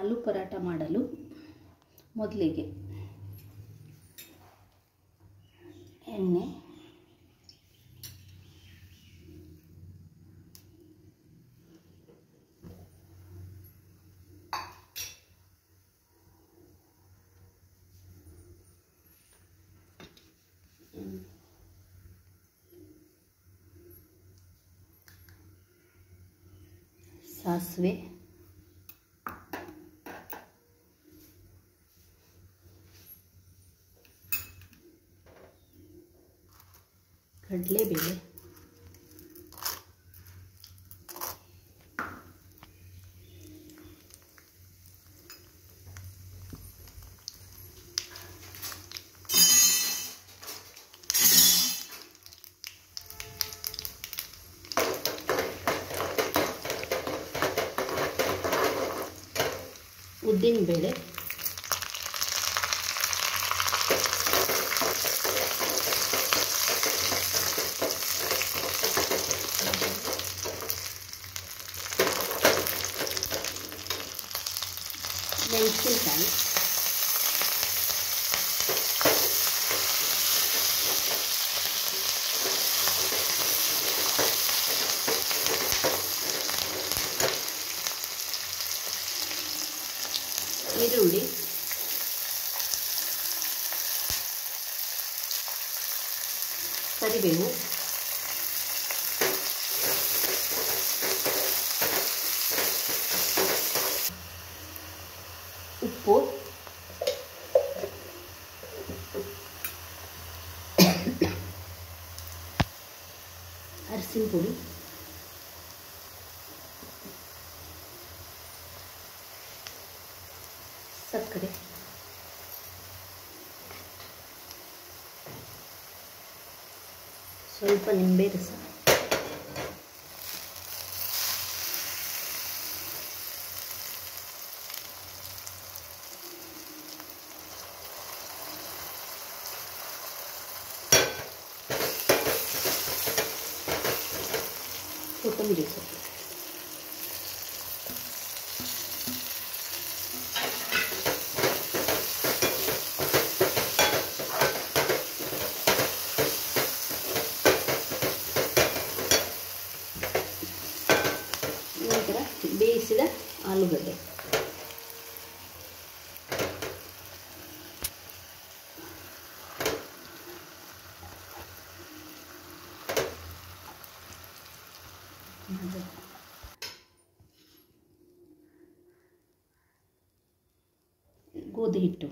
ಆಲೂ ಪರಾಟ ಮಾಡಲು ಮೊದಲಿಗೆ ಎಣ್ಣೆ ಸಾಸಿವೆ ಕಡಲೆ ಬೇಳೆ ಉದ್ದಿನ ಬೇಳೆ ಕಡಲೆಬೇಳೆ ಉದ್ದಿನಬೇಳೆ ಮೆಣಸಿನ್ಕಾಯಿ ಈರುಳ್ಳಿ ಕರಿಬೇವು ಅರಿಶಿನ ಪುಡಿ ಸಕ್ಕರೆ ಸ್ವಲ್ಪ ನಿಂಬೆ ರಸ ಕೊತ್ತಂಬರಿ ಸೊಪ್ಪು ನಂತರ ಬೇಯಿಸಿದ ಆಲೂಗಡ್ಡೆ ഗോതി ഇട്ടു.